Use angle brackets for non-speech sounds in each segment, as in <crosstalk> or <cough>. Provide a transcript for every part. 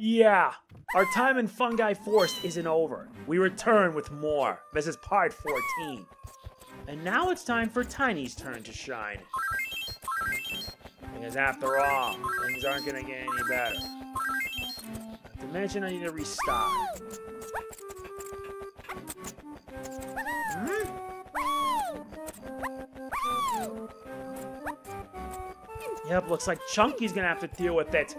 Yeah, our time in Fungi Forest isn't over. We return with more. This is part 14. And now it's time for Tiny's turn to shine. Because after all, things aren't gonna get any better. Not to mention I need to restock. Hmm? Yep, looks like Chunky's gonna have to deal with it.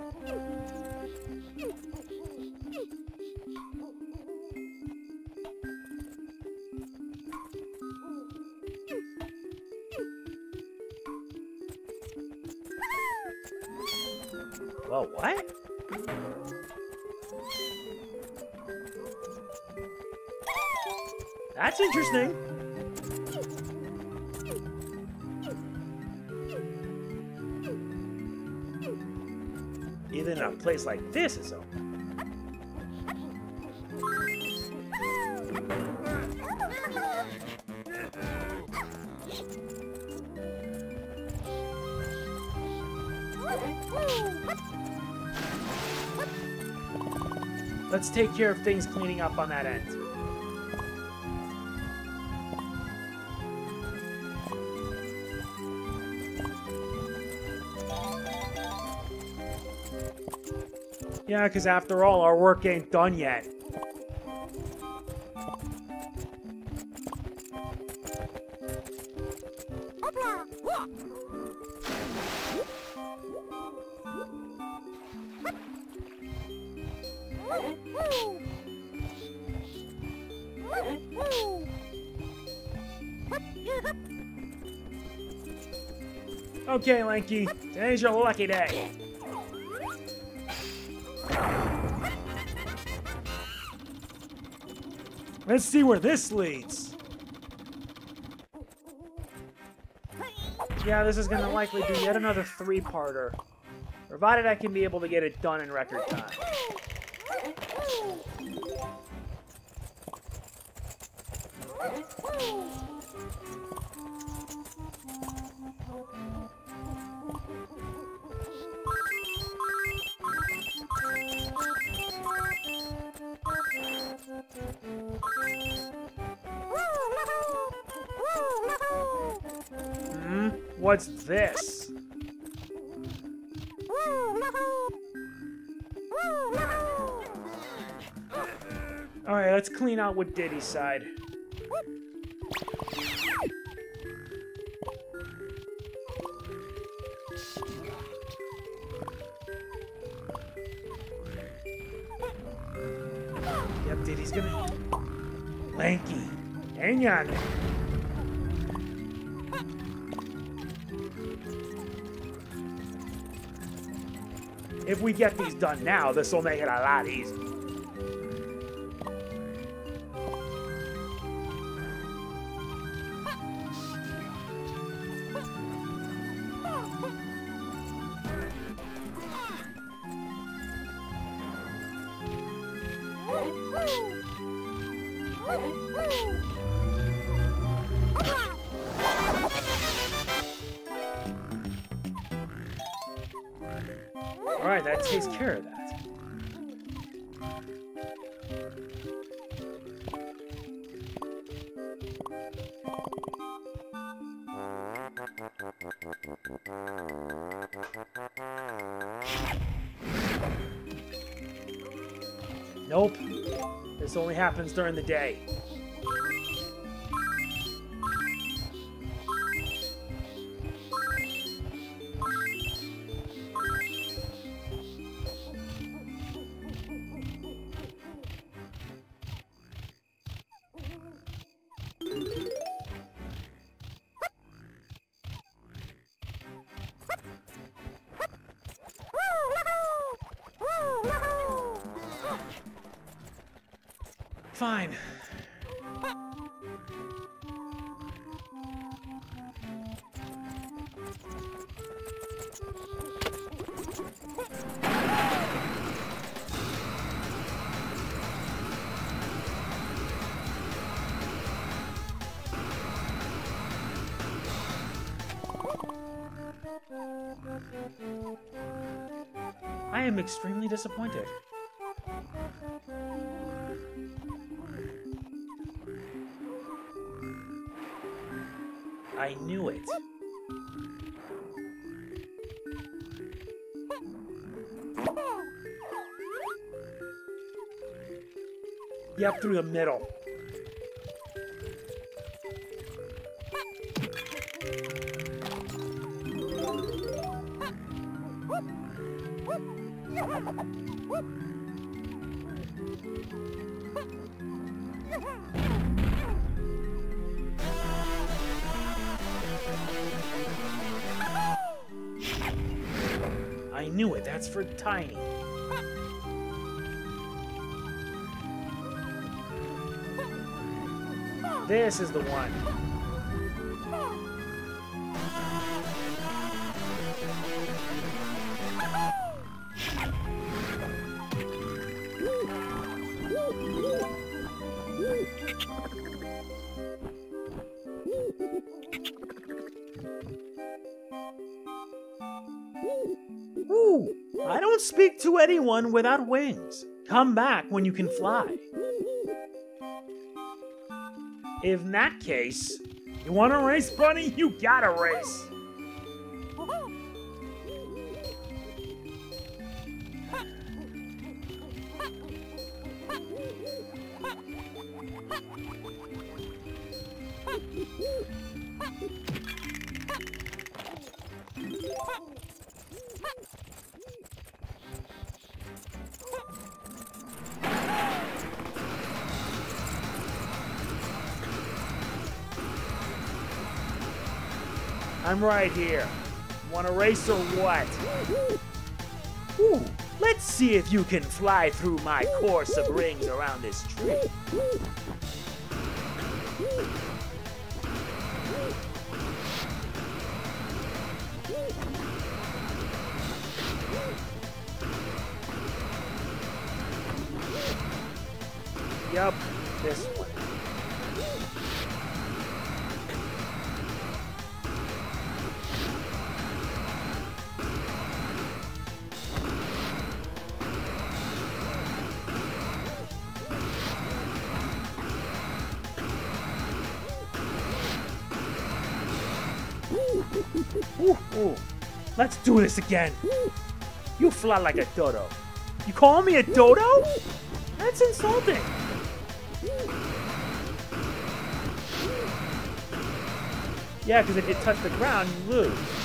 That's interesting. Even in a place like this is open. Let's take care of things cleaning up on that end. Yeah, because after all, our work ain't done yet. Okay, Lanky, today's your lucky day. Let's see where this leads. Yeah, this is gonna likely be yet another three-parter. Provided I can be able to get it done in record time. What's this? Alright, let's clean out what Diddy's side. Yep, Diddy's gonna... Lanky. Hang on. If we get these done now, this will make it a lot easier. That takes care of that. Nope. This only happens during the day. I knew it. Yep, through the middle. I knew it. That's for Tiny. This is the one. Anyone without wings. Come back when you can fly. In that case, you want to race, Bunny? You gotta race. <laughs> I'm right here. Want to race or what? Ooh, let's see if you can fly through my course of rings around this tree. Yup, this Let's do this again. You fly like a dodo. You call me a dodo? That's insulting. Yeah, because if you touch the ground, you lose.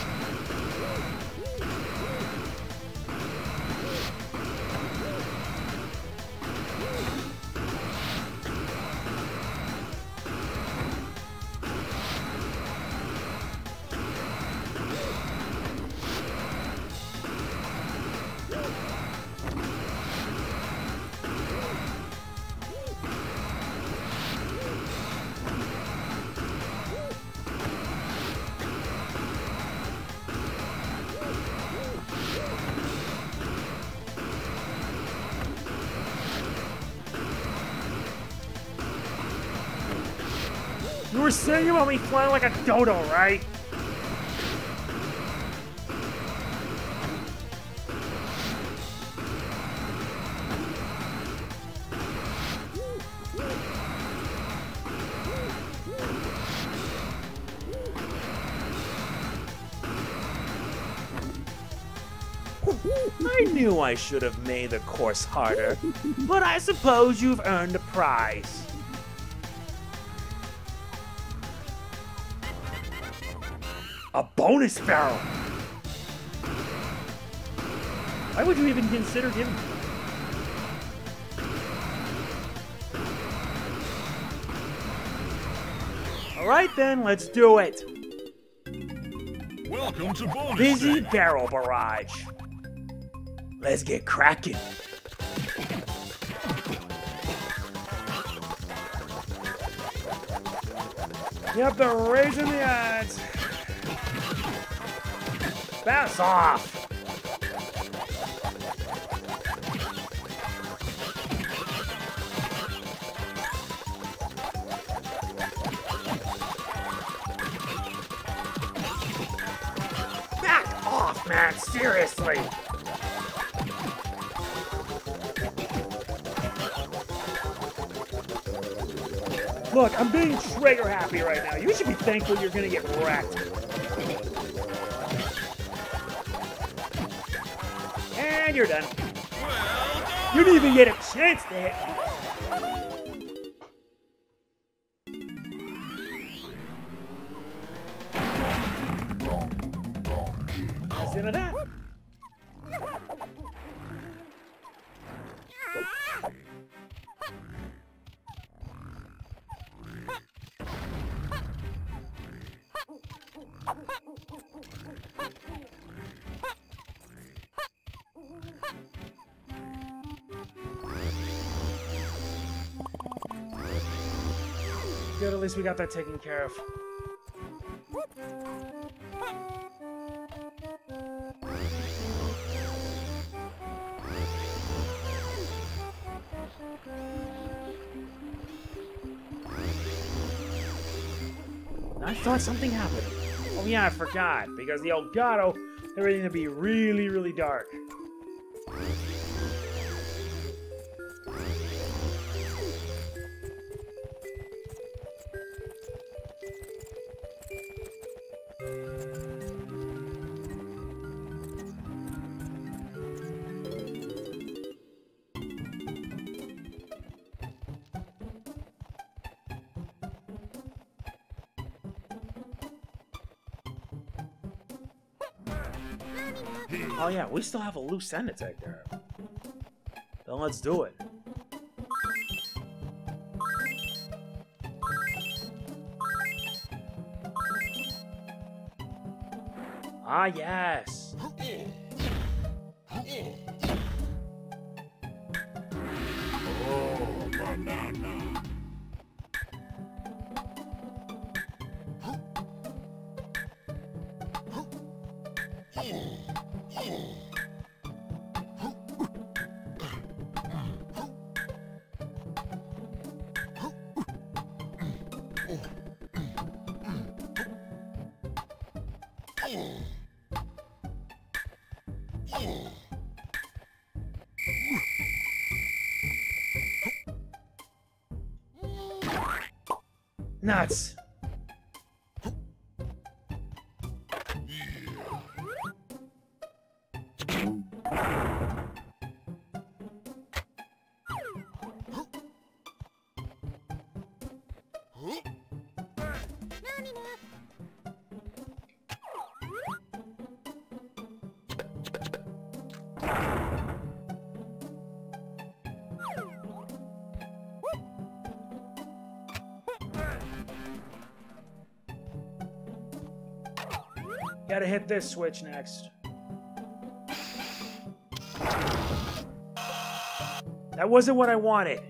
Me flying like a dodo, right? I knew I should have made the course harder, but I suppose you've earned a prize. Bonus barrel! Why would you even consider him? Alright then, let's do it! Welcome to bonus Busy day. Barrel Barrage. Let's get cracking. Yep, they're raising the odds. Bounce off. Back off, man. Seriously. Look, I'm being trigger happy right now. You should be thankful you're gonna get wrecked. Done. You didn't even get a chance to hit. That's least we got that taken care of. I thought something happened. Oh yeah, I forgot. Because the Elgato, everything to be really, really dark. We still have a loose end take care. Then let's do it. Ah yes. Nuts. Gotta hit this switch next. That wasn't what I wanted.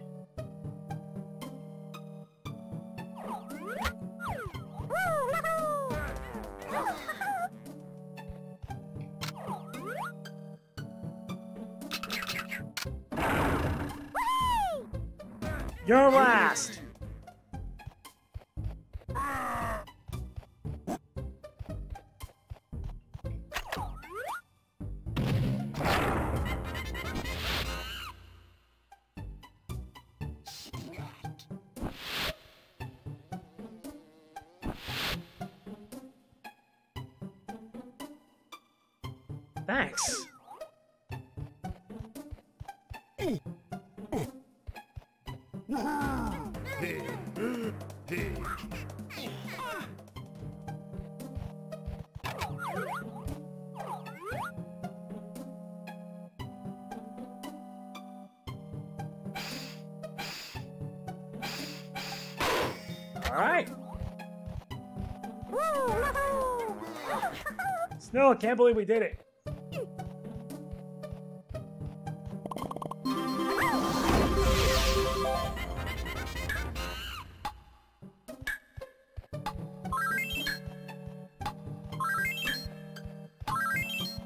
I can't believe we did it.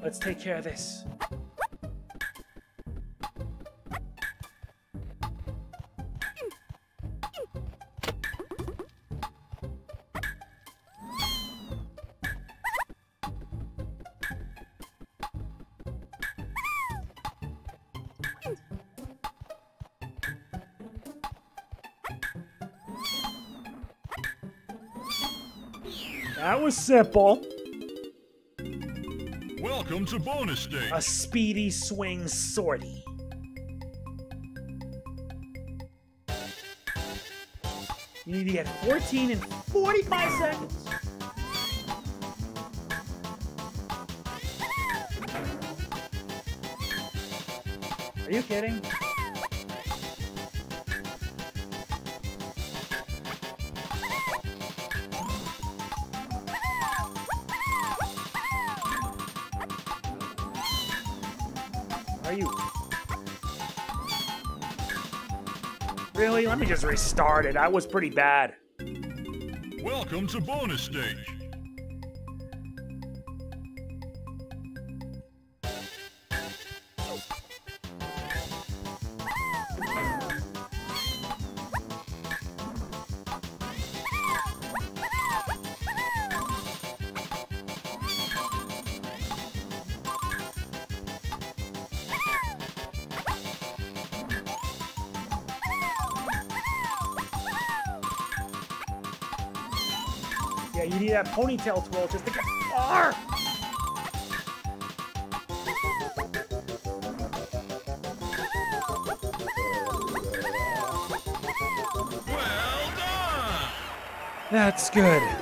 Let's take care of this. That was simple. Welcome to bonus stage. A speedy swing sortie. You need to get 14 in 45 seconds. Are you kidding? Let me just restart it. I was pretty bad. Welcome to bonus stage. That ponytail twirl just to get far. Well done! That's good.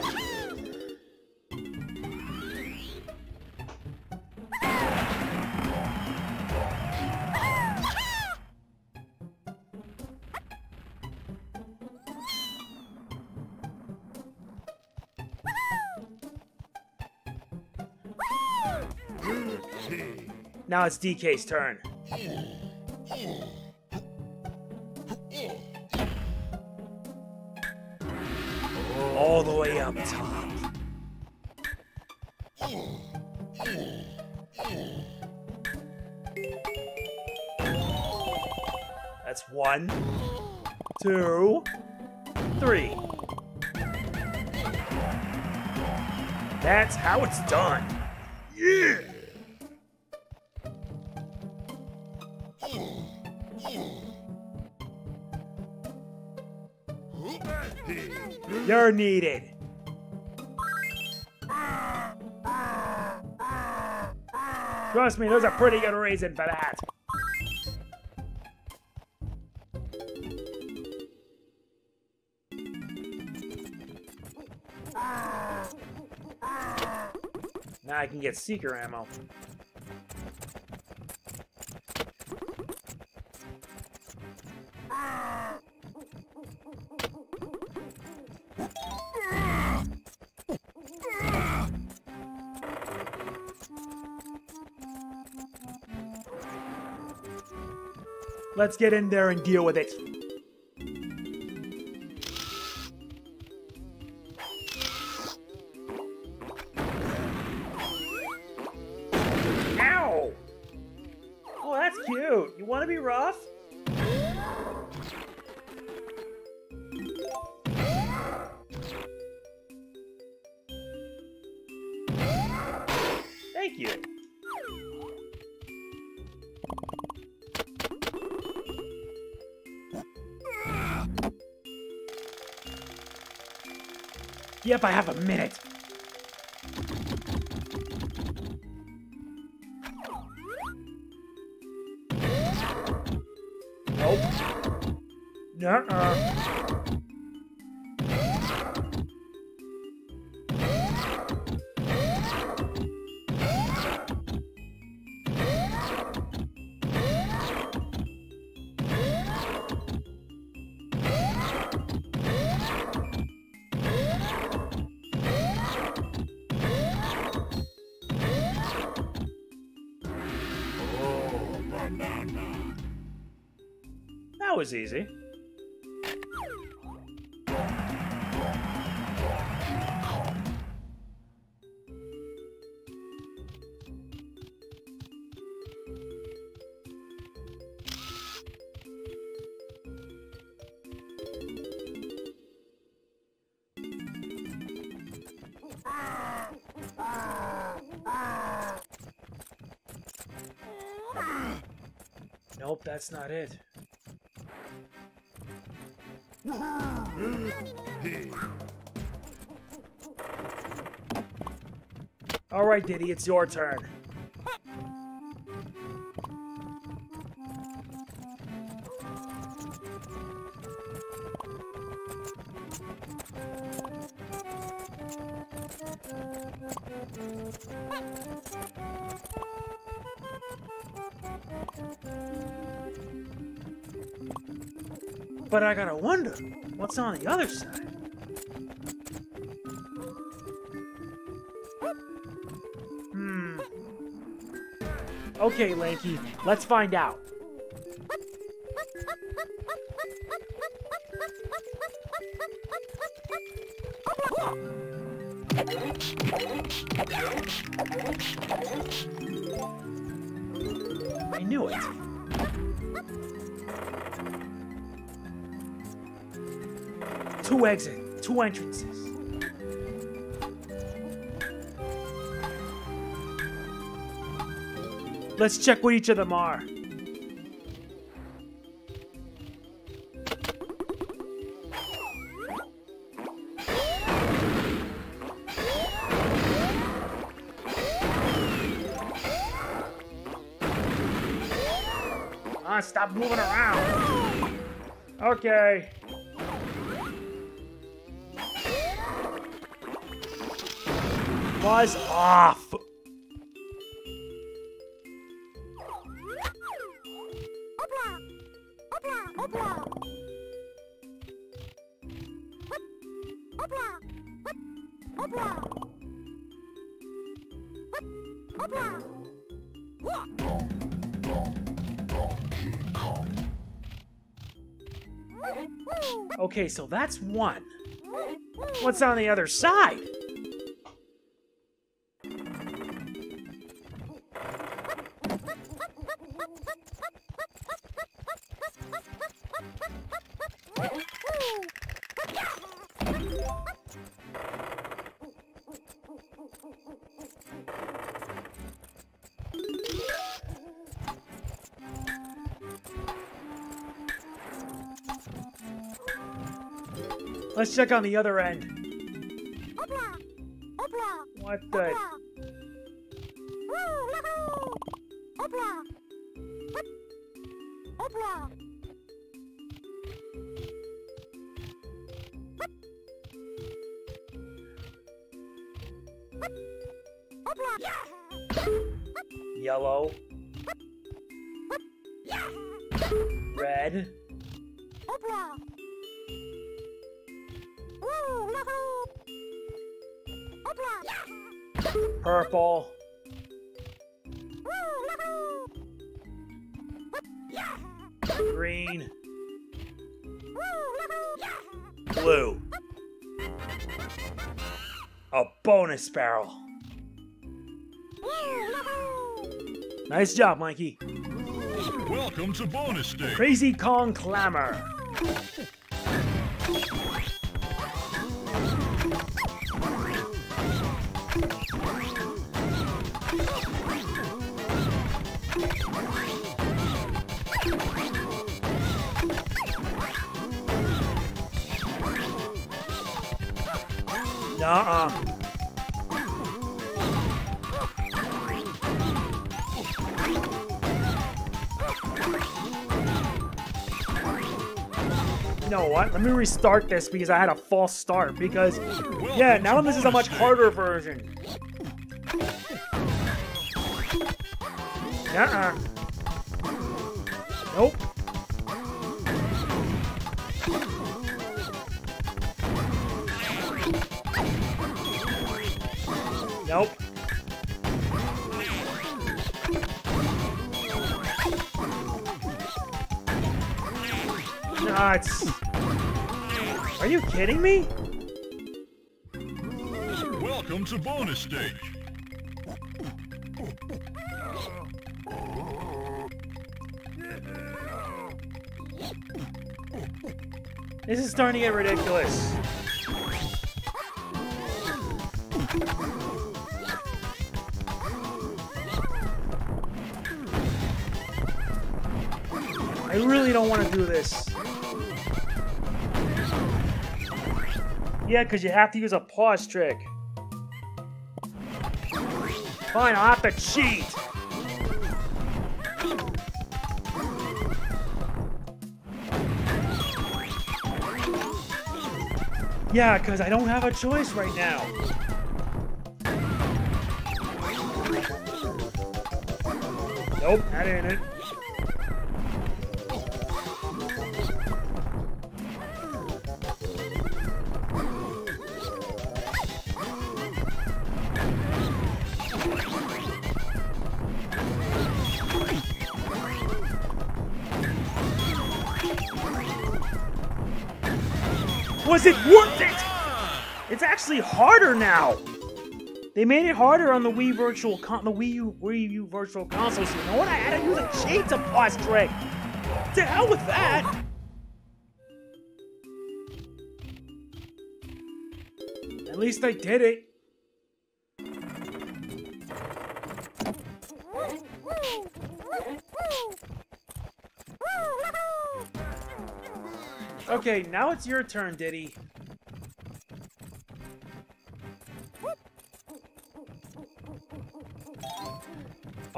Now it's DK's turn. All the way up top. That's one, two, three. That's how it's done. You're needed. Trust me, there's a pretty good reason for that. Now I can get seeker ammo. Let's get in there and deal with it. Ow! Oh, that's cute. You want to be rough? Thank you. Yep, I have a minute. That was easy. Nope, that's not it. Alright, Diddy, it's your turn. But I gotta wonder, what's on the other side? Okay, Lanky, let's find out. I knew it. Two exits, two entrances. Let's check what each of them are. Okay, so that's one. What's on the other side? Let's check on the other end. Bonus barrel. Nice job, Mikey. Welcome to bonus stage. Krazy Kong Klamour. What? Let me restart this because I had a false start. Because, yeah, now this is a much harder version. Uh-uh. Nope. Nope. Nuts. Are you kidding me? Welcome to bonus stage. This is starting to get ridiculous. I really don't want to do this. Yeah, because you have to use a pause trick. Fine, I'll have to cheat. Yeah, because I don't have a choice right now. Nope, that ain't it. Harder now. They made it harder on the Wii Virtual Con the Wii U Wii U Virtual Console. So you know what? I had to use a to pause trick. To hell with that. At least I did it. Okay, now it's your turn, Diddy.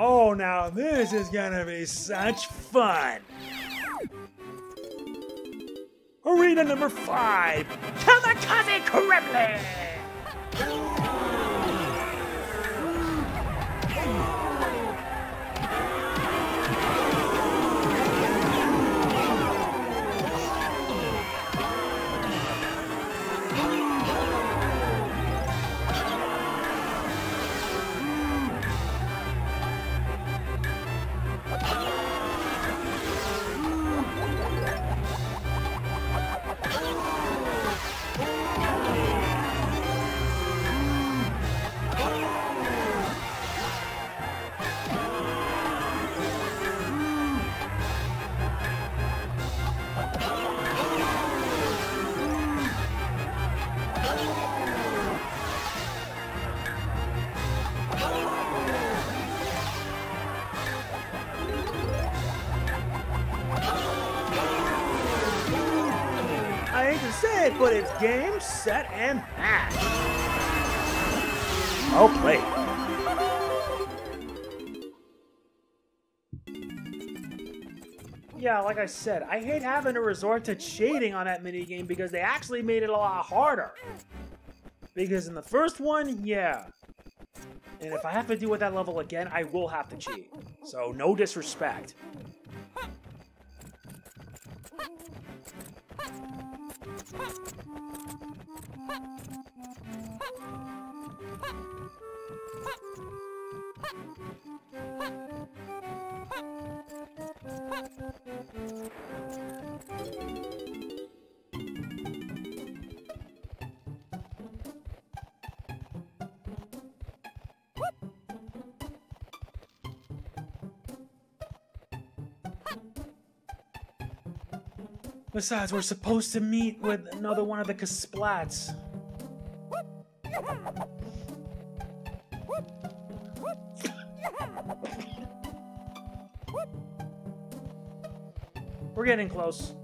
Oh, now this is gonna be such fun! Arena number five, Kamikaze Kremling! Said, I hate having to resort to cheating on that minigame because they actually made it a lot harder. Because in the first one, yeah. And if I have to deal with that level again, I will have to cheat. So, no disrespect. Besides, we're supposed to meet with another one of the Kasplats. We're getting close.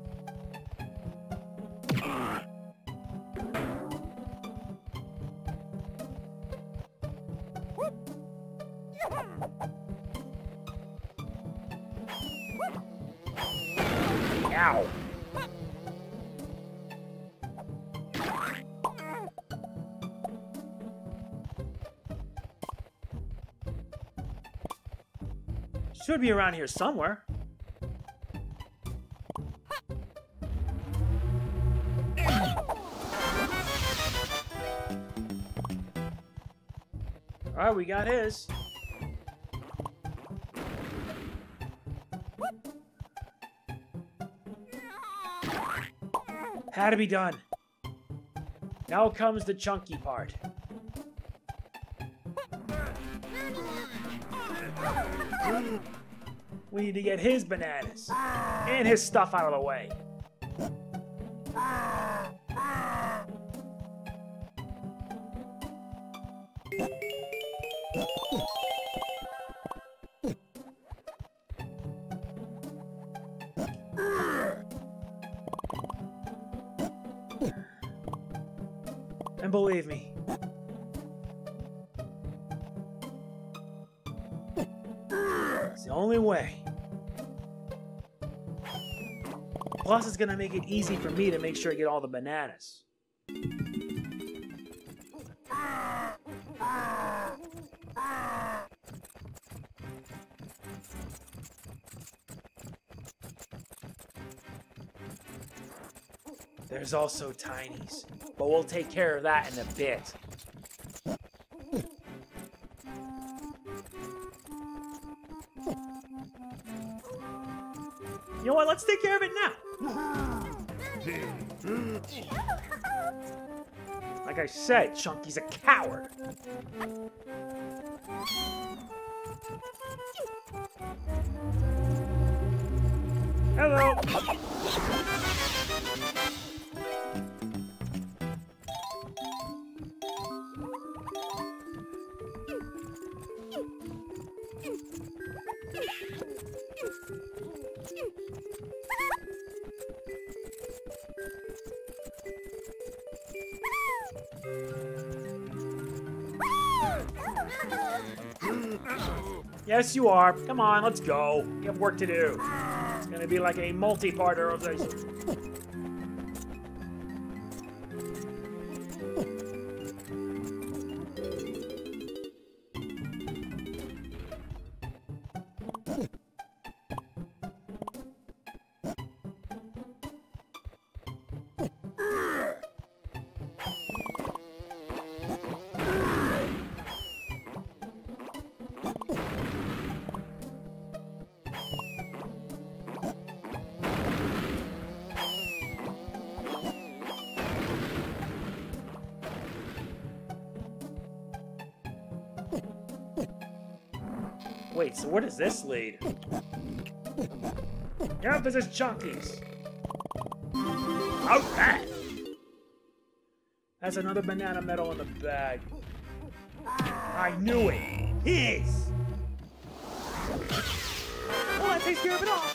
Should be around here somewhere. Alright, we got his. Had to be done. Now comes the chunky part. <laughs> We need to get his bananas and his stuff out of the way. And believe me, Plus, it's gonna make it easy for me to make sure I get all the bananas. There's also tinies, but we'll take care of that in a bit. You know what? Let's take care of it now. Mm. Like I said, Chunky's a coward. Hello. You are. Come on, let's go. We have work to do. It's gonna be like a multi-parter Wait, so where does this lead? Yep, this is Chunky's. Alright! That's another banana medal in the bag. I knew it! His! Well, that takes care of it all!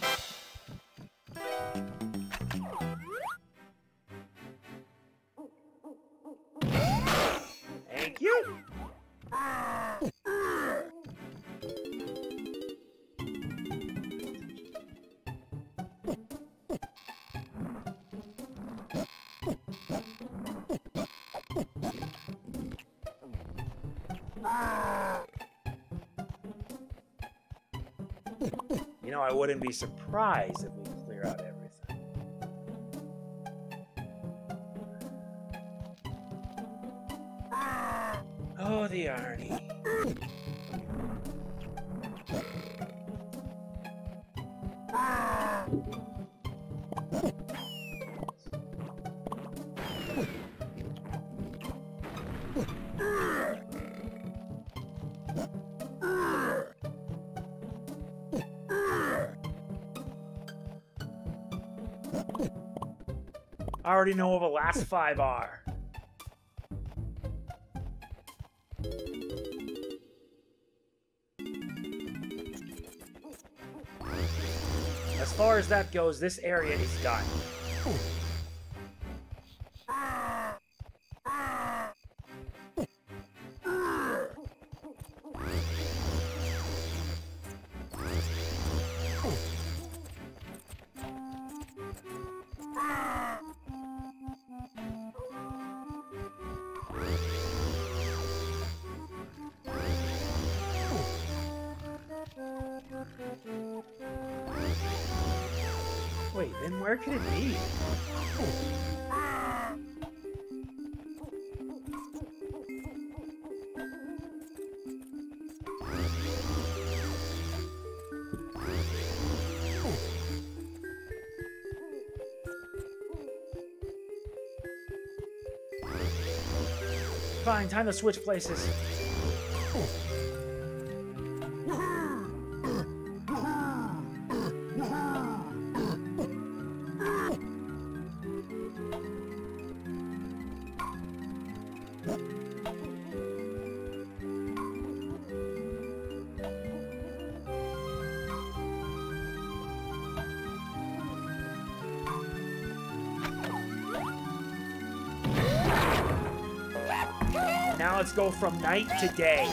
I wouldn't be surprised if I already know what the last five are. As far as that goes, this area is done. Time to switch places. Go from night to day.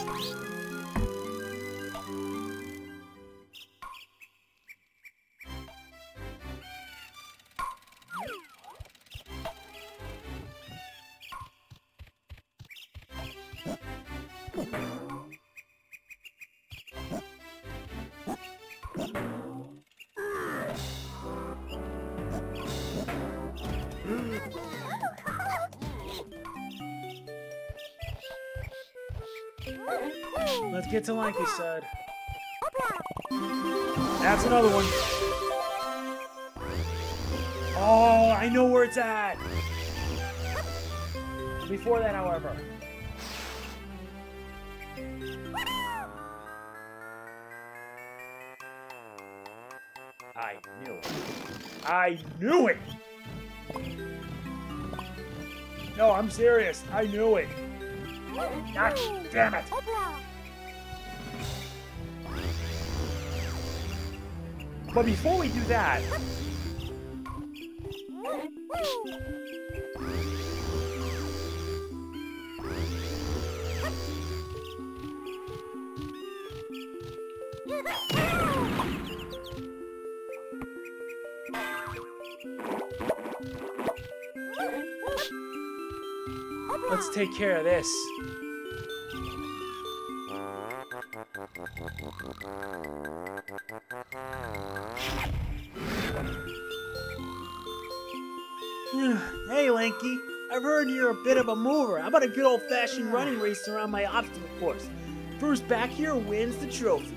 Let's get to Lanky side. That's another one. Oh, I know where it's at. Before that, however. I knew it. I knew it! No, I'm serious. I knew it. God damn it! But before we do that, let's take care of this. Of a mover. How about a good old-fashioned running race around my obstacle course? First back here wins the trophy.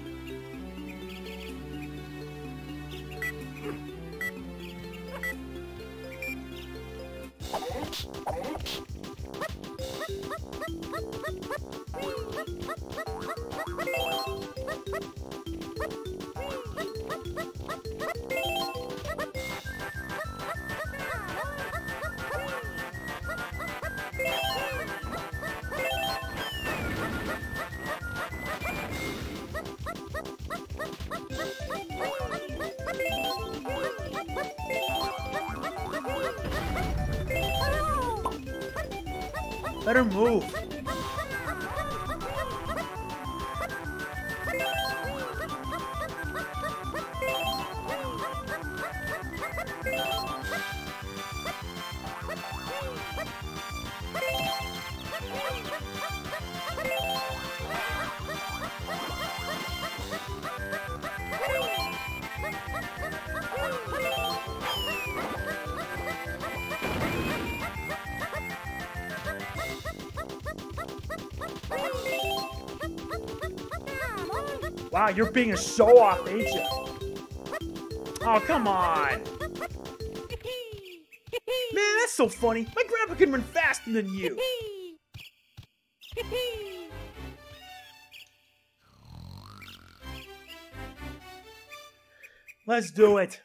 Let her Wow, you're being a show-off, ain't you? Oh, come on. Man, that's so funny. My grandpa can run faster than you. Let's do it.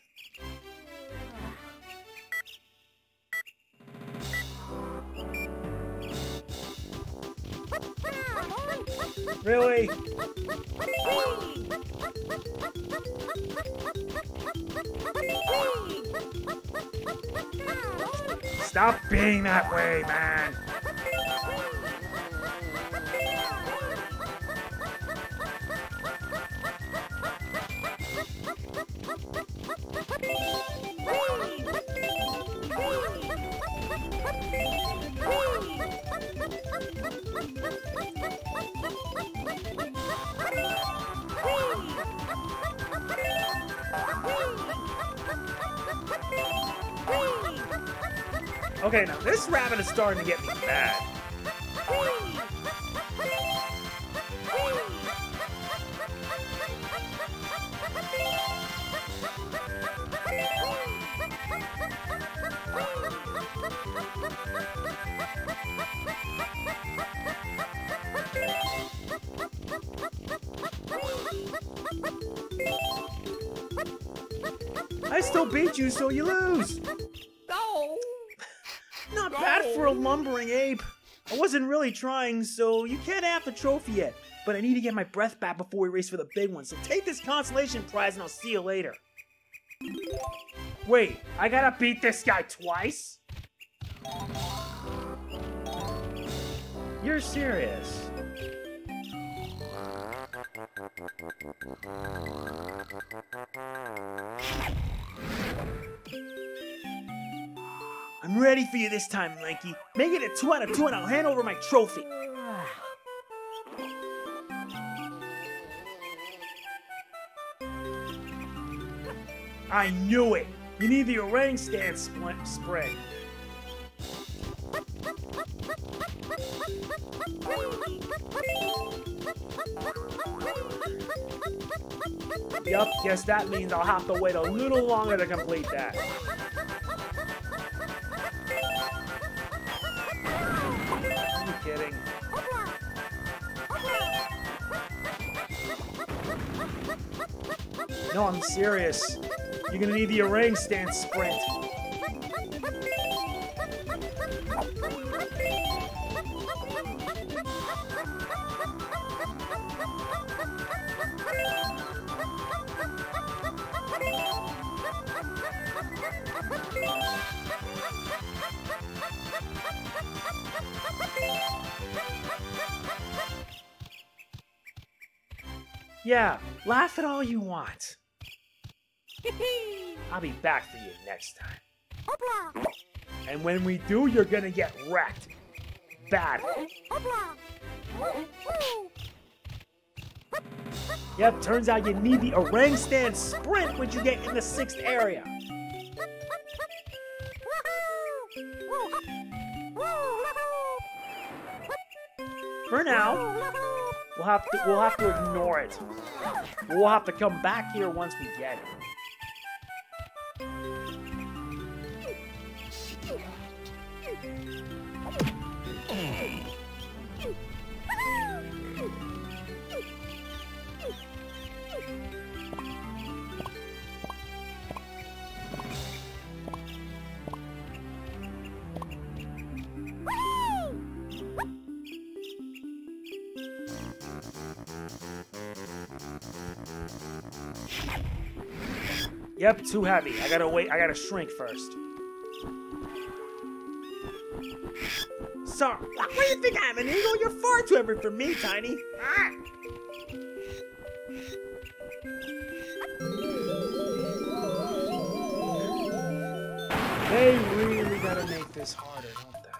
Okay, now this rabbit is starting to get me mad. I still beat you, so you lose. Trying, so you can't have the trophy yet. But I need to get my breath back before we race for the big one, so take this consolation prize and I'll see you later. Wait, I gotta beat this guy twice? You're serious. I'm ready for you this time, Lanky. Make it a 2 out of 2 and I'll hand over my trophy. I knew it! You need the Orangstand Sprint. Yup, guess that means I'll have to wait a little longer to complete that. No, I'm serious. You're gonna need the Orangstand Sprint. Yeah, laugh at all you want. I'll be back for you next time. And when we do, you're gonna get wrecked. Bad. Yep, turns out you need the Orangstand Sprint when you get in the sixth area. For now, we'll have to we'll have to ignore it. We'll have to come back here once we get it. Yep, too heavy. I gotta wait. I gotta shrink first. Sorry. What do you think I'm an eagle? You're far too heavy for me, Tiny. They really gotta make this harder, don't they?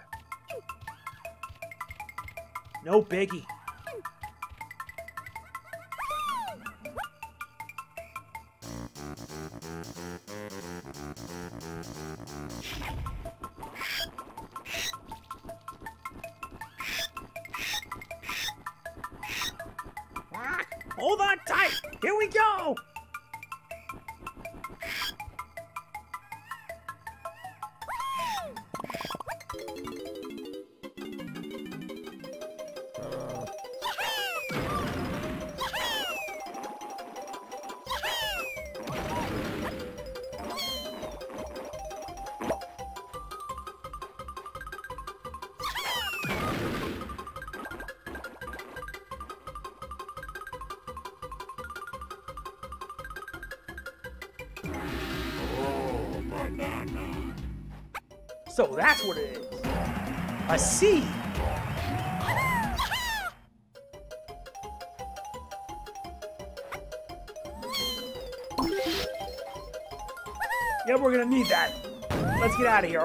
No biggie. Hold on tight. Here we go.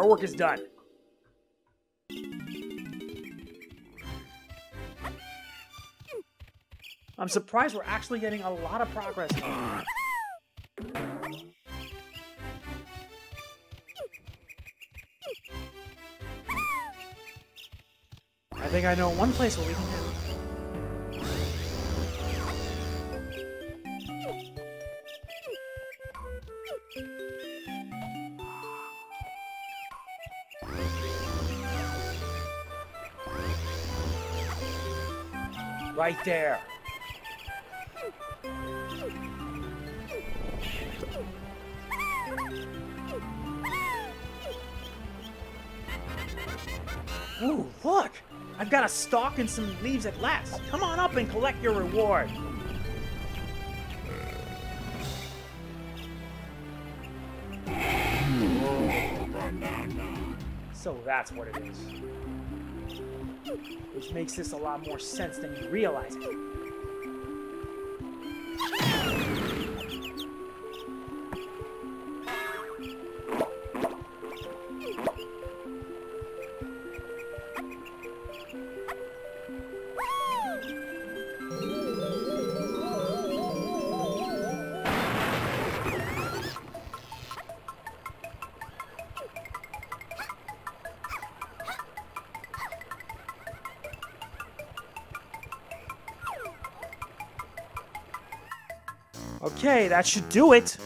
Our work is done. I'm surprised we're actually getting a lot of progress. I think I know one place where we can do. Right there. Ooh, look! I've got a stalk and some leaves at last. Come on up and collect your reward. So that's what it is. Which makes this a lot more sense than you realize that should do it.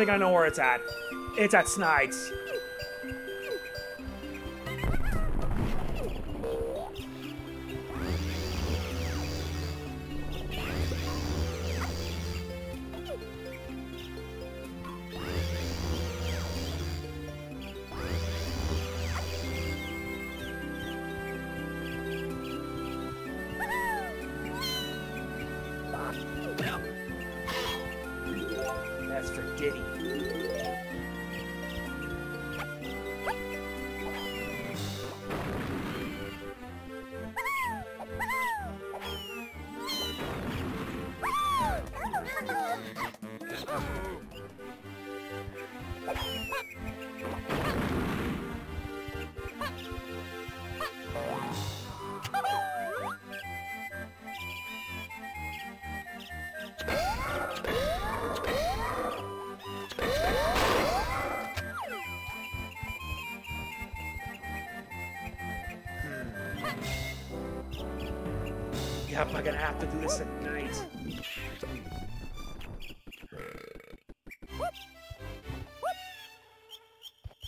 Think I know where it's at. It's at Snide's. I'm gonna have to do this at night.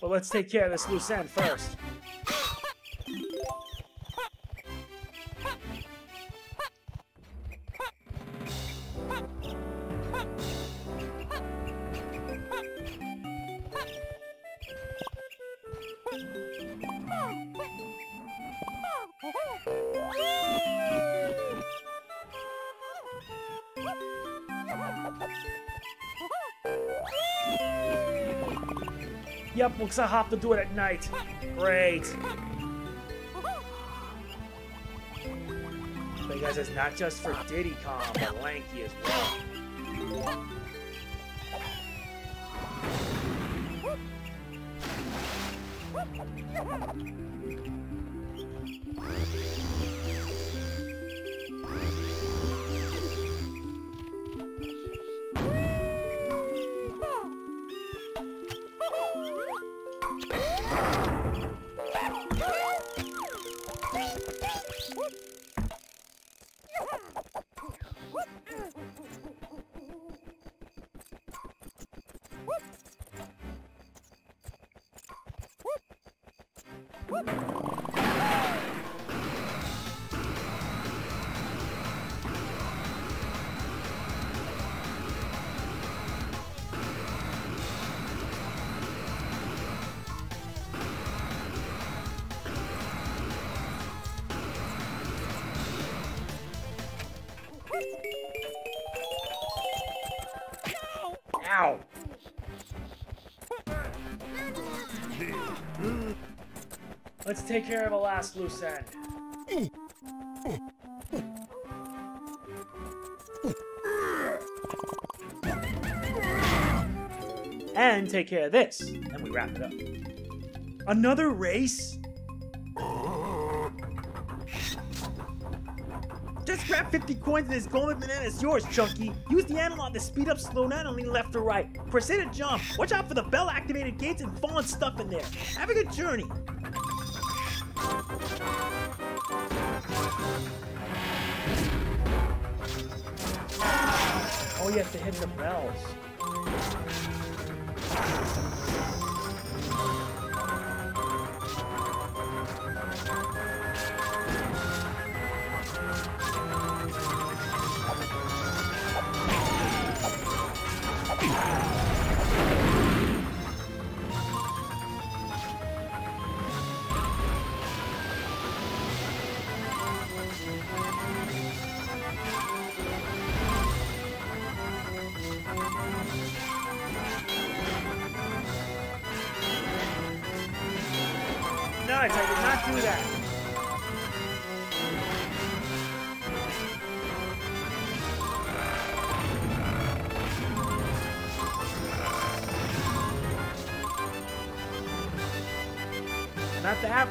But let's take care of this loose end first. Looks I have to do it at night. Great. Guys, it's not just for Diddy Kong, but Lanky as well. Let's take care of the last loose end. And take care of this. And we wrap it up. Another race? Just grab 50 coins and this golden banana is yours, Chunky. Use the analog to speed up, slow down, and lean left or right. A to jump. Watch out for the bell-activated gates and fallen stuff in there. Have a good journey. You have to hit the bells.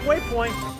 I'm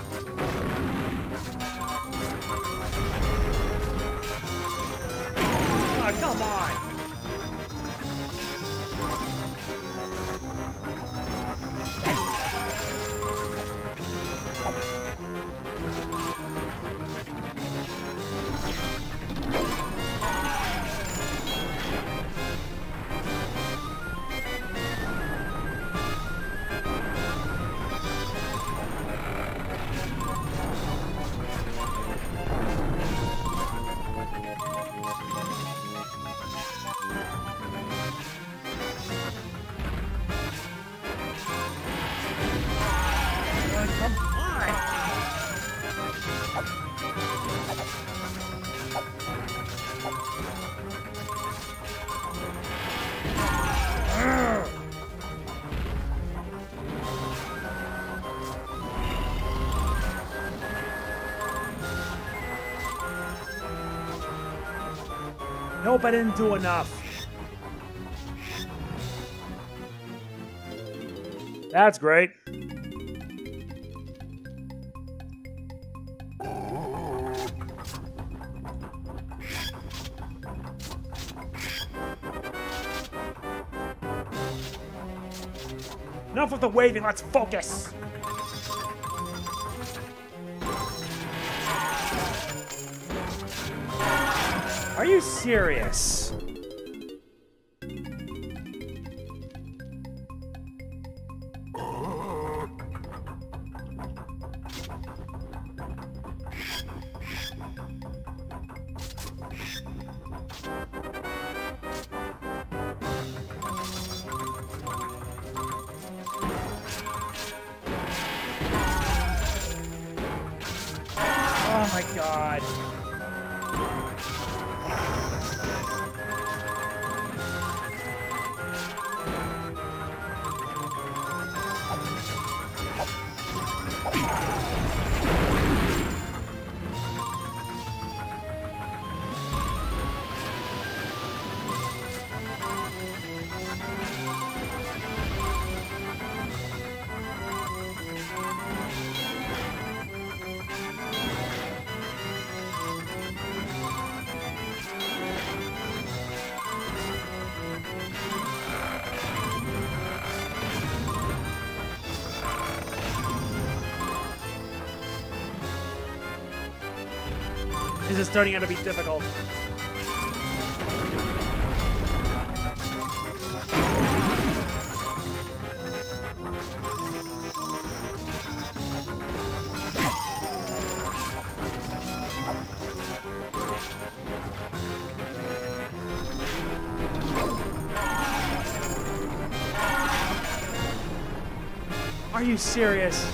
Nope, I didn't do enough. That's great. Enough of the waving, let's focus! Are you serious? Starting out to be difficult. Are you serious?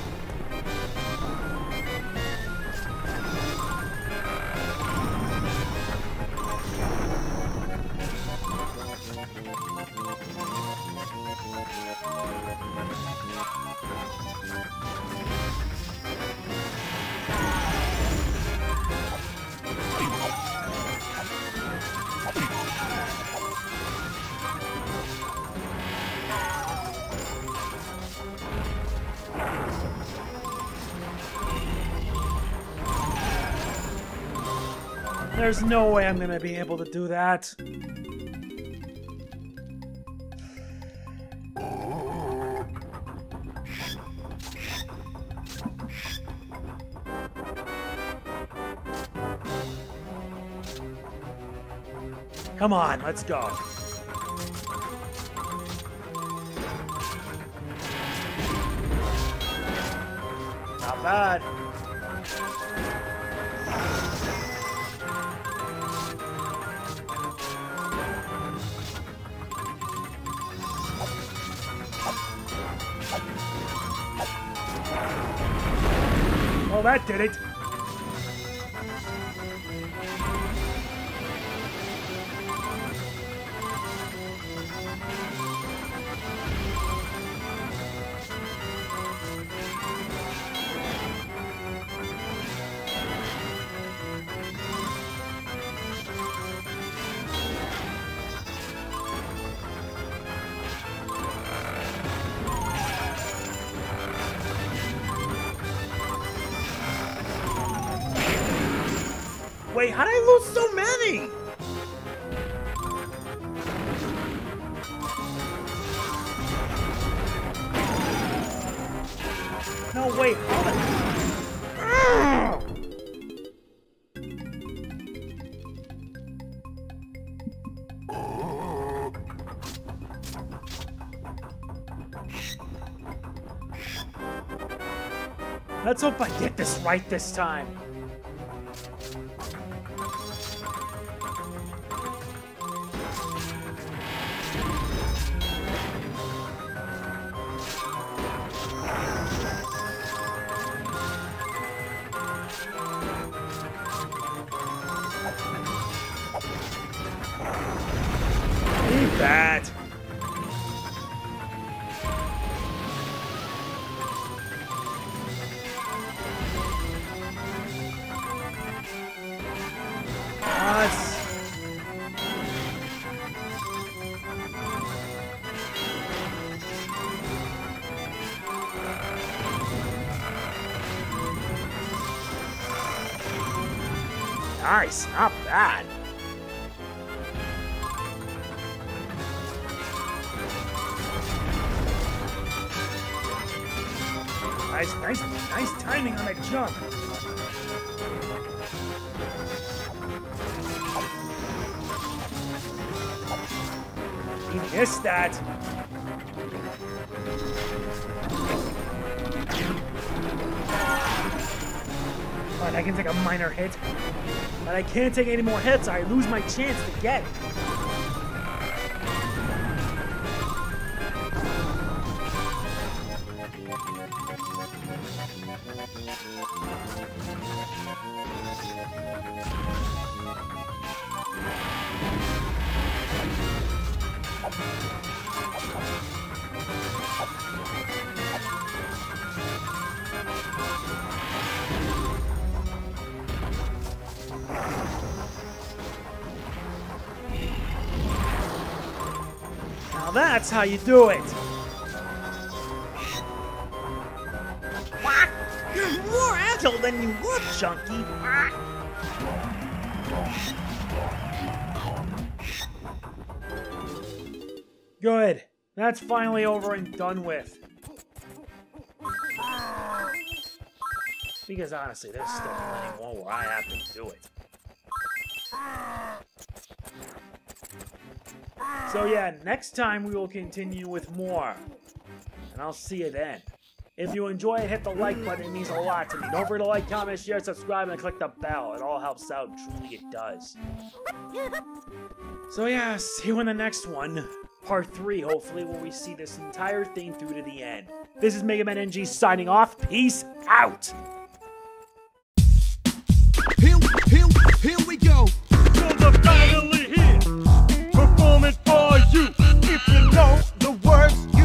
There's no way I'm gonna be able to do that. Come on, let's go. Not bad. Wait, how did I lose so many? No, wait, how. Let's hope I get this right this time. But I can take a minor hit. But I can't take any more hits. I lose my chance to get. That's how you do it. You're more agile than you look, Chunky. Good. That's finally over and done with. Because honestly, there's still plenty more where I have to do it. So yeah, next time we will continue with more. And I'll see you then. If you enjoy it, hit the like button. It means a lot to me. Don't forget to like, comment, share, subscribe, and click the bell. It all helps out. Truly, it does. So yeah, see you in the next one. Part 3, hopefully, where we see this entire thing through to the end. This is MegamanNG signing off. Peace out! Heal, heal, heal you. If you know the words